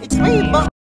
It's me,